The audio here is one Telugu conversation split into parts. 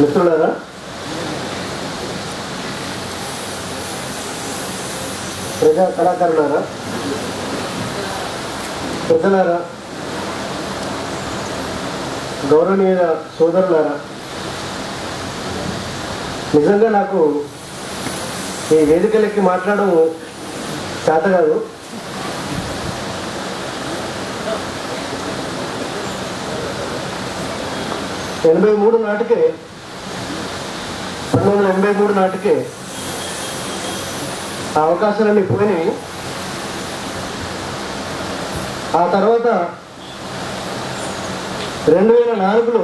మిత్రులారా? ప్రజా కళాకారులారా? పెద్దలారా? గౌరవనీయ సోదరులారా? నిజంగా నాకు ఈ వేదికలకి మాట్లాడడం చేత కాదు. ఎనభై మూడు నాటికే పంతొమ్మిది వందల ఎనభై మూడు నాటికే ఆ అవకాశాలన్నీ పోయినాయి. ఆ తర్వాత రెండు వేల నాలుగులో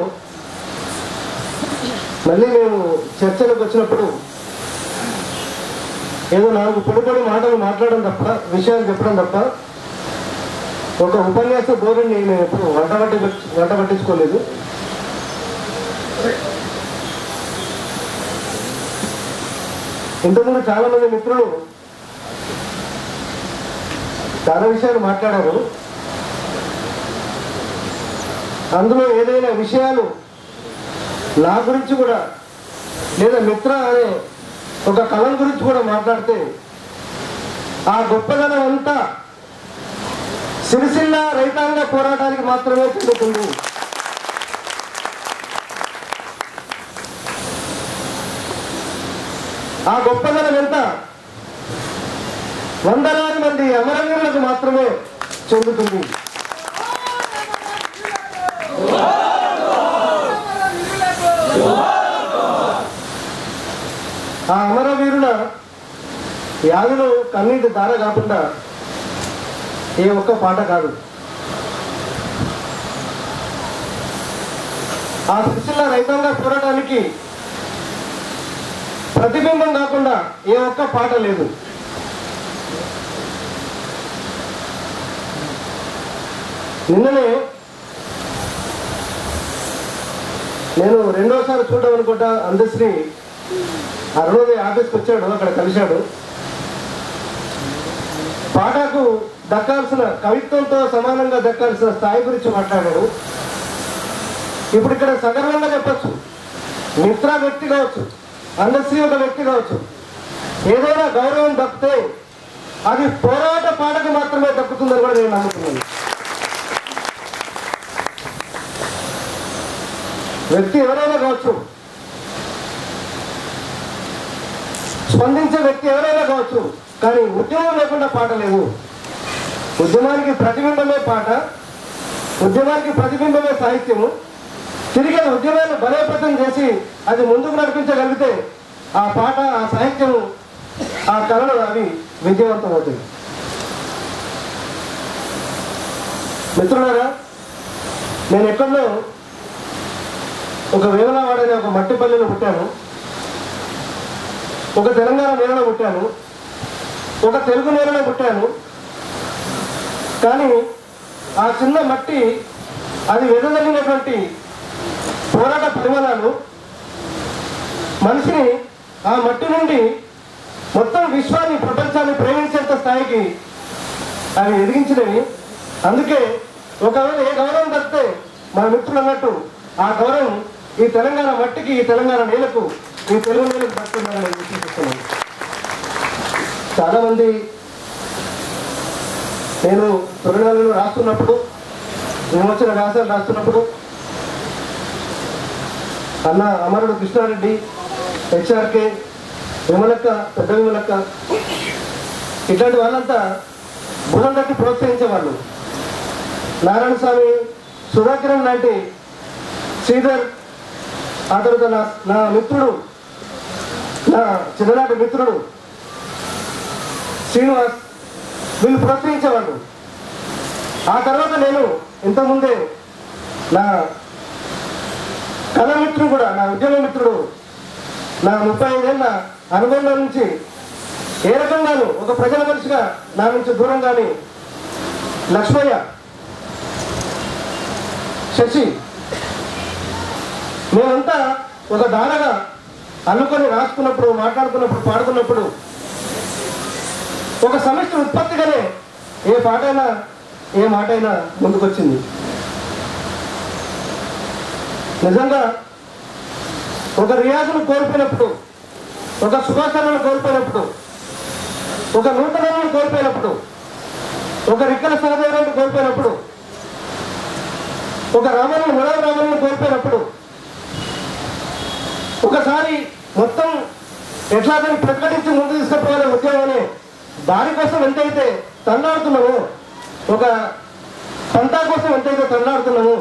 మళ్ళీ మేము చర్చలకు వచ్చినప్పుడు ఏదో నాలుగు పొడి మాటలు మాట్లాడడం తప్ప విషయాలు చెప్పడం తప్ప ఒక ఉపన్యాస ధోరణి నేను ఎప్పుడు వంట పట్టి వంట పట్టించుకోలేదు. ఇంతకుముందు చాలా మంది మిత్రులు చాలా విషయాలు మాట్లాడారు. అందులో ఏదైనా విషయాలు నా గురించి కూడా లేదా మిత్ర అనే ఒక కళం గురించి కూడా మాట్లాడితే ఆ గొప్పదనం అంతా సిరిసిల్ల రైతాంగ పోరాటానికి మాత్రమే చెందుతుంది. ఆ గొప్పదనం ఎంత? వందలాది మంది అమరవీరులకు మాత్రమే చెందుతుంది. ఆ అమరవీరుల యాదులు కన్నీటి దార కాకుండా ఏ ఒక్క పాట కాదు. ఆ సిరిసిల్ల రైతాంగ పోరాటానికి ప్రతిబింబం కాకుండా ఏ ఒక్క పాట లేదు. నిన్ననే నేను రెండోసారి చూడడం అనుకుంటా అందశ్రీ అరుణోదయ ఆఫీస్కి వచ్చాడు అక్కడ కలిశాడు. పాటకు దక్కాల్సిన కవిత్వంతో సమానంగా దక్కాల్సిన స్థాయి గురించి మాట్లాడాడు. ఇప్పుడు ఇక్కడ సగర్వంగా చెప్పచ్చు. మిత్ర వ్యక్తి కావచ్చు. అందశ్రీ ఒక వ్యక్తి కావచ్చు. ఏదైనా గౌరవం దక్కితే అది పోరాట పాటకు మాత్రమే దక్కుతుందని కూడా నేను నమ్ముతున్నాను. వ్యక్తి ఎవరైనా కావచ్చు స్పందించే వ్యక్తి ఎవరైనా కావచ్చు కానీ ఉద్యమం లేకుండా పాట లేదు. ఉద్యమానికి ప్రతిబింబమే పాట ఉద్యమానికి ప్రతిబింబమే సాహిత్యము. తిరిగి ఉద్యమాన్ని బలోపేతం చేసి అది ముందుకు నడిపించగలిగితే ఆ పాట ఆ సాహిత్యము ఆ కళలు అవి విజయవంతం అవుతాయి మిత్రులారా నేను ఎక్కడో ఒక వేమలవాడనే ఒక మట్టిపల్లిలో పుట్టాను. ఒక తెలంగాణ నేలలో పుట్టాను. ఒక తెలుగు నేలలో పుట్టాను. కానీ ఆ చిన్న మట్టి అది వెదజల్లినటువంటి పోరాట పరిమాణాలు మనిషిని ఆ మట్టి నుండి మొత్తం విశ్వాన్ని ప్రపంచాన్ని ప్రేమించేంత స్థాయికి అవి ఎదిగించినవి. అందుకే ఒకవేళ ఏ గౌరవం తప్పితే మన మిత్రులు అన్నట్టు ఆ గౌరవం ఈ తెలంగాణ మట్టికి ఈ తెలంగాణ నేలకు ఈ తెలుగు నేలకు దక్కుతుందని నేను విశ్వసిస్తున్నాను. చాలామంది నేను తొలినాళ్ళు రాస్తున్నప్పుడు విమోచన వ్యాసాలు రాస్తున్నప్పుడు అన్న అమరుడు కృష్ణారెడ్డి హెచ్ఆర్కే విమలక్క పెద్ద విమలక్క. ఇట్లాంటి వాళ్ళంతా బుధం తట్టి ప్రోత్సహించేవాళ్ళు. నారాయణ స్వామి సుధాకరం లాంటి శ్రీధర్ ఆ తర్వాత నా నా మిత్రుడు నా చిన్ననాటి మిత్రుడు శ్రీనివాస్ వీళ్ళు ప్రోత్సహించేవాళ్ళు. ఆ తర్వాత నేను ఇంతకుముందే నా కళామిత్రుడు కూడా నా ఉద్యోగ మిత్రుడు నా ముప్పై ఐదేళ్ళ అనుబంధం నుంచి ఏ రకంగాను ఒక ప్రజల మనిషిగా నా నుంచి కానీ లక్ష్మయ్య శశి మేమంతా ఒక దారగా అనుకొని రాసుకున్నప్పుడు మాట్లాడుకున్నప్పుడు పాడుకున్నప్పుడు ఒక సమిష్టి ఉత్పత్తిగానే ఏ పాటైనా ఏ మాటైనా ముందుకొచ్చింది. నిజంగా ఒక రియాజును కోల్పోయినప్పుడు ఒక సుభాషణను కోల్పోయినప్పుడు ఒక నూతనను కోల్పోయినప్పుడు ఒక రిక్కల సహదేవులను కోల్పోయినప్పుడు ఒక రామను మరో రామను కోల్పోయినప్పుడు ఒకసారి మొత్తం ఎట్లాగని ప్రకటించి ముందు తీసుకుపోవాలనే ఉద్యోగం దానికోసం ఎంతైతే తన్నాడుతున్నాము ఒక పంట కోసం ఎంతైతే తన్నాడుతున్నాము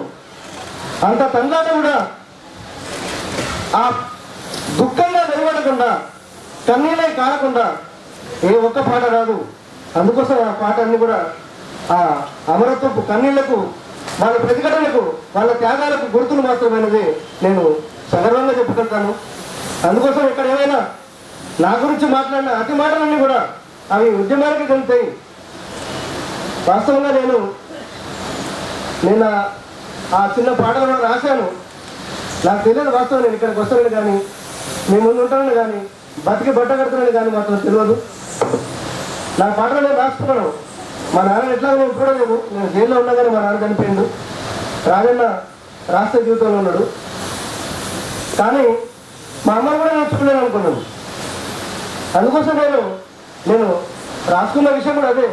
అంత తన్నాట కూడా ఆ దుఃఖంగా వెలువడకుండా కన్నీలే కాకుండా ఏ ఒక్క పాట రాదు. అందుకోసం ఆ పాట అన్ని కూడా ఆ అమరత్వపు కన్నీళ్ళకు వాళ్ళ ప్రతిఘటనకు వాళ్ళ త్యాగాలకు గుర్తులు మాత్రమైనది నేను సగర్వంగా చెప్పుకుంటాను. అందుకోసం ఇక్కడ ఏమైనా నా గురించి మాట్లాడిన అతి మాటలన్నీ కూడా అవి ఉద్యమానికి చెందుతాయి వాస్తవంగా నేను నిన్న ఆ చిన్న పాటలు కూడా రాశాను. నాకు తెలియదు వాస్తవం నేను ఇక్కడికి వస్తానని కానీ మీ ముందు ఉంటానని కానీ బతికి బట్ట కడుతున్నాను కానీ మాత్రం తెలియదు. నా పాటలు నేను రాసుకున్నాను. మా నాన్న ఎట్లా నేను చూడలేదు. నేను జైల్లో ఉన్నా కానీ మా నాన్న చనిపోయిండు. రాజన్న రాష్ట్ర జీవితంలో ఉన్నాడు. కానీ మా అమ్మ కూడా నేర్చుకున్నాను అనుకున్నాను. అందుకోసం నేను నేను రాసుకున్న విషయం కూడా అదే.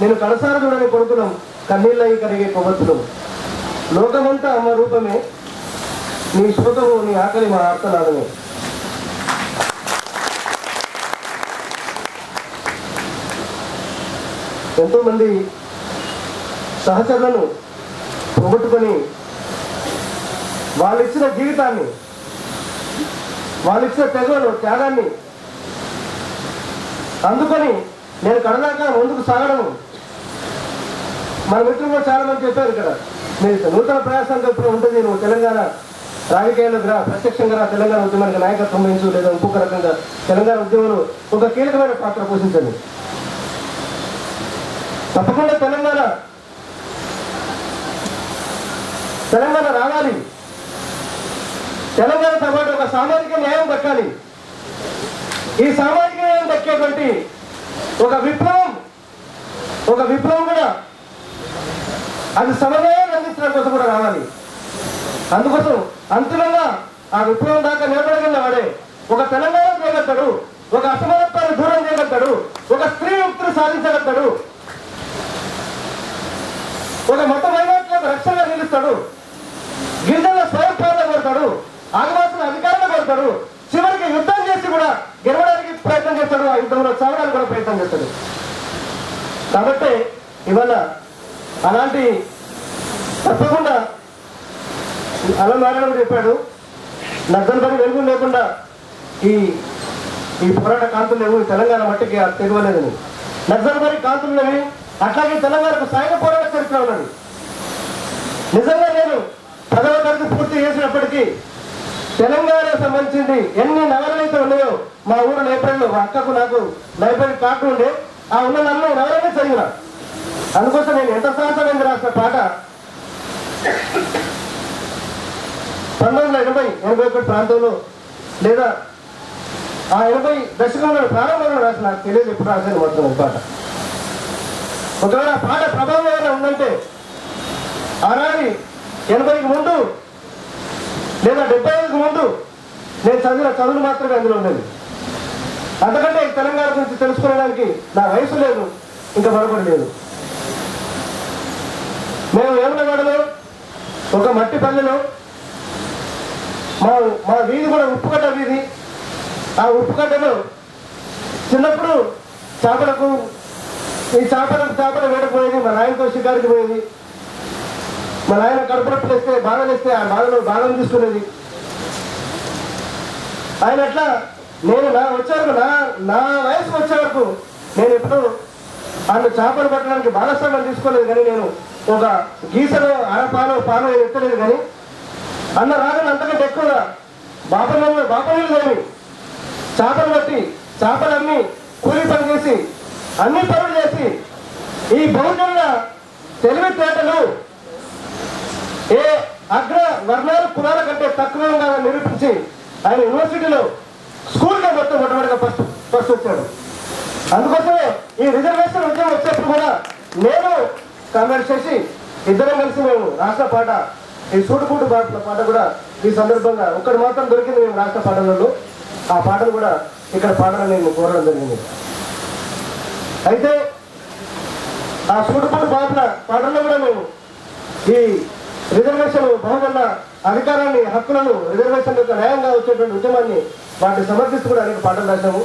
నేను కడసార చూడని కొడుకున్నాం కన్నీళ్ళయి కరిగే కొవ్వొత్తులు. లోకమంతా అమ్మ రూపమే నీ శ్రోతము నీ ఆకలి మా ఆర్తనాదమే ఎంతోమంది సహచరులను పోగొట్టుకొని వాళ్ళు ఇచ్చిన జీవితాన్ని వాళ్ళు ఇచ్చిన తెగలు త్యాగాన్ని అందుకొని నేను కడదాకా ముందుకు సాగడము. మన మిత్రులు కూడా చాలా మంది చెప్పారు ఇక్కడ మీరు నూతన ప్రయాసంగా ఇప్పుడు ఉంటుంది. నువ్వు తెలంగాణ రాజకీయాలకు రా ప్రత్యక్షంగా రా తెలంగాణ ఉద్యమానికి నాయకత్వం వహించు లేదా ఇంకొక రకంగా తెలంగాణ ఉద్యమంలో ఒక కీలకమైన పాత్ర పోషించండి. తప్పకుండా తెలంగాణ తెలంగాణ రావాలి. తెలంగాణతో పాటు ఒక సామాజిక న్యాయం దక్కాలి. ఈ సామాజిక న్యాయం దక్కేటువంటి ఒక విప్లవం ఒక విప్లవం కూడా అది సమన్వయం అందించడం కోసం కూడా రావాలి అందుకోసం అంతిమంగా ఆ విప్లవం దాకా నిలబడగలిగిన వాడే ఒక తెలంగాణ చేయగలుగుతాడు ఒక అసమానత్వాన్ని దూరం చేయగలుగుతాడు ఒక స్త్రీ ముక్తిని సాధించగలుగుతాడు ఒక మత మైనార్టీలకు రక్షణ నిలుస్తాడు గిరిజనుల స్వయం పాలన కోరుతాడు ఆదివాసుల అధికారులు కోరుతాడు చివరికి యుద్ధం చేసి కూడా గెలవడానికి ప్రయత్నం చేస్తాడు ఆ యుద్ధంలో చావడానికి కూడా ప్రయత్నం చేస్తాడు. కాబట్టి ఇవాళ అలాంటి తప్పకుండా అలా చెప్పాడు. నద్దం వెలుగు లేకుండా ఈ ఈ పోరాట కాంతులు లేవు ఈ తెలంగాణ మట్టికి అది తెలియలేదని నద్దం కాంతులు లేవి అట్లాగే తెలంగాణకు సాయుధ పోరాట చరిత్ర ఉన్నది. నిజంగా నేను పదవ తరగతి పూర్తి చేసినప్పటికీ తెలంగాణ సంబంధించింది ఎన్ని నగరాలు అయితే ఉన్నాయో మా ఊరు లైబ్రరీలో మా అక్కకు నాకు లైబ్రరీ కార్డు ఉండే ఆ ఉన్న నన్ను నవలనే చదివిన అందుకోసం నేను ఎంత సాహసమైంది రాసిన పాట పంతొమ్మిది వందల ఎనభై ఎనభై ఒకటి ప్రాంతంలో లేదా ఆ ఎనభై దశకంలో ప్రారంభంలో రాసిన నాకు తెలియదు ఎప్పుడు రాశాను మొత్తం ఈ పాట. ఒకవేళ ఆ పాట ప్రభావం ఏమైనా ఉందంటే ఆనాడి ఎనభైకి ముందు లేదా డెబ్బై ఐదుకు ముందు నేను చదివిన చదువులు మాత్రమే అందులో ఉండేది అంతకంటే ఈ తెలంగాణ గురించి తెలుసుకోవడానికి నా వయసు లేదు ఇంకా మరొకటి లేదు. మేము ఏమనగడలో ఒక మట్టి పల్లెలో మా మా వీధి కూడా ఉప్పుగడ్డ వీధి. ఆ ఉప్పుగడ్డలో చిన్నప్పుడు చేపలకు ఈ చేపలకు చేపలు వేడపోయేది మా నాయనతో షికారికి పోయేది. మా నాయన కడుపునొప్పి వేస్తే బాధలు వేస్తే ఆ బాధలో బాధను తీసుకునేది. ఆయన అట్లా నేను నా వచ్చే నా నా వయసు వచ్చే వరకు నేను ఎప్పుడు ఆయన చేపలు పట్టడానికి భాగస్వామ్యం తీసుకోలేదు కానీ నేను ఒక గీసలో అరపాలో పాలు ఎత్తలేదు కానీ అన్న రాగని అంతకంటే ఎక్కువగా బాపలు బాపనీళ్ళు లేని చేపలు పట్టి చేపలు అమ్మి కూలి పని చేసి అన్ని పనులు చేసి ఈ బహుజనుల తెలివితేటలు ఏ అగ్ర వర్ణాల కులాల కంటే తక్కువగా నిరూపించి ఆయన యూనివర్సిటీలో స్కూల్గా మొత్తం మొట్టమొదటిగా ఫస్ట్ ఫస్ట్ వచ్చాడు. అందుకోసమే ఈ రిజర్వేషన్ ఉద్యమం వచ్చేప్పుడు కూడా నేను కామెంట్ చేసి ఇద్దరం కలిసి మేము రాష్ట్ర పాట ఈ సూటుపూటు పాటల పాట కూడా ఈ సందర్భంగా ఒక్కటి మాత్రం దొరికింది మేము రాష్ట్ర పాటలలో. ఆ పాటలు కూడా ఇక్కడ పాడాలని నేను కోరడం జరిగింది. అయితే ఆ సూటుపూటు పాటల పాటల్లో కూడా మేము ఈ రిజర్వేషన్ బహుమన్న అధికారాన్ని హక్కులను రిజర్వేషన్ యొక్క న్యాయంగా వచ్చేటువంటి ఉద్యమాన్ని వాటిని సమర్థిస్తూ కూడా అనేక పాటలు రాశాము.